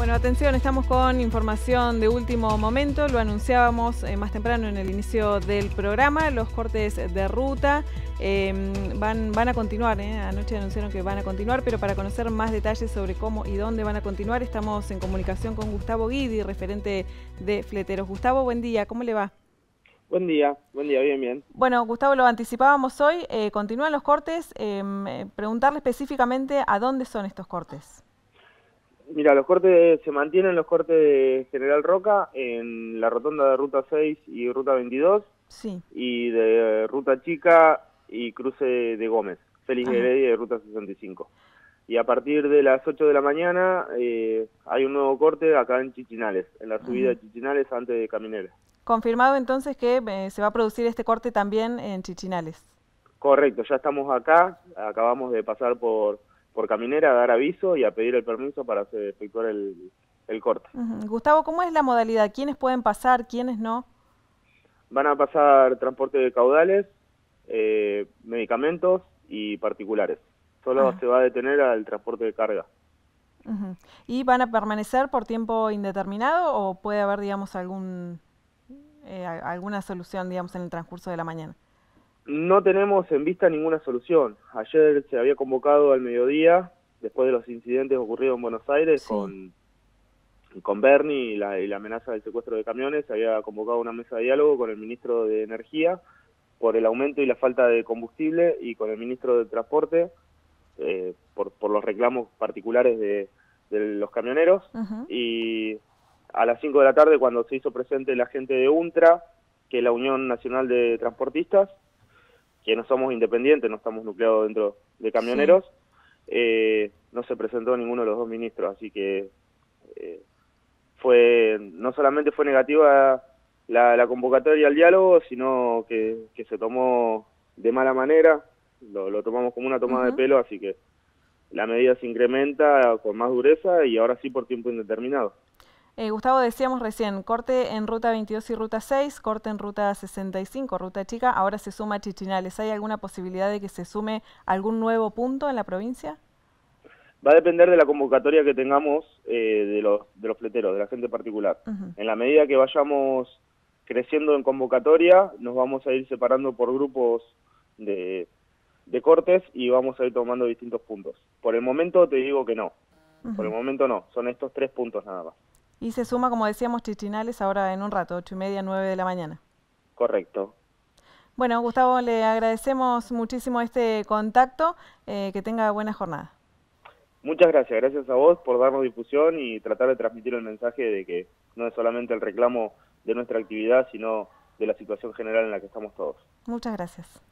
Bueno, atención, estamos con información de último momento, lo anunciábamos eh, más temprano en el inicio del programa, los cortes de ruta em, van, van a continuar, eh, anoche anunciaron que van a continuar, pero para conocer más detalles sobre cómo y dónde van a continuar, estamos en comunicación con Gustavo Guidi, referente de Fleteros. Gustavo, buen día, ¿cómo le va? Buen día, buen día, bien, bien. Bueno, Gustavo, lo anticipábamos hoy, eh, continúan los cortes, em, preguntarle específicamente a dónde son estos cortes. Mira, los cortes se mantienen los cortes de General Roca en la rotonda de Ruta 6 y Ruta 22 sí. y de Ruta Chica y cruce de Gómez, Félix Heredia de Ruta 65. Y a partir de las 8 de la mañana eh, hay un nuevo corte acá en Chichinales, en la subida de Chichinales antes de Caminera. Confirmado entonces que eh, se va a producir este corte también en Chichinales. Correcto, ya estamos acá, acabamos de pasar por por caminera a dar aviso y a pedir el permiso para efectuar el, corte. Gustavo, ¿cómo es la modalidad? ¿Quiénes pueden pasar, quiénes no? Van a pasar transporte de caudales, eh, medicamentos y particulares. Solo ah. se va a detener al transporte de carga. ¿Y van a permanecer por tiempo indeterminado o puede haber, digamos, algún eh, alguna solución, digamos, en el transcurso de la mañana? No tenemos en vista ninguna solución. Ayer se había convocado al mediodía, después de los incidentes ocurridos en Buenos Aires, con, con Bernie y la, y la, amenaza del secuestro de camiones, se había convocado una mesa de diálogo con el ministro de Energía por el aumento y la falta de combustible y con el ministro de Transporte eh, por, por los reclamos particulares de, de los camioneros. Y a las 5 de la tarde, cuando se hizo presente la gente de UNTRA, que es la Unión Nacional de Transportistas, que no somos independientes, no estamos nucleados dentro de camioneros, eh, no se presentó ninguno de los dos ministros, así que eh, fue no solamente fue negativa la, convocatoria al diálogo, sino que, se tomó de mala manera, lo, tomamos como una tomada de pelo, así que la medida se incrementa con más dureza y ahora sí por tiempo indeterminado. Eh, Gustavo, decíamos recién, corte en ruta 22 y ruta 6, corte en ruta 65, ruta chica, ahora se suma Chichinales. ¿Hay alguna posibilidad de que se sume algún nuevo punto en la provincia? Va a depender de la convocatoria que tengamos eh, de, los, de los fleteros, de la gente particular. En la medida que vayamos creciendo en convocatoria, nos vamos a ir separando por grupos de, de cortes y vamos a ir tomando distintos puntos. Por el momento te digo que no. Por el momento no, son estos tres puntos nada más. Y se suma, como decíamos, Chichinales ahora en un rato, ocho y media, nueve de la mañana. Correcto. Bueno, Gustavo, le agradecemos muchísimo este contacto. Eh, que tenga buena jornada. Muchas gracias, gracias a vos por darnos difusión y tratar de transmitir el mensaje de que no es solamente el reclamo de nuestra actividad, sino de la situación general en la que estamos todos. Muchas gracias.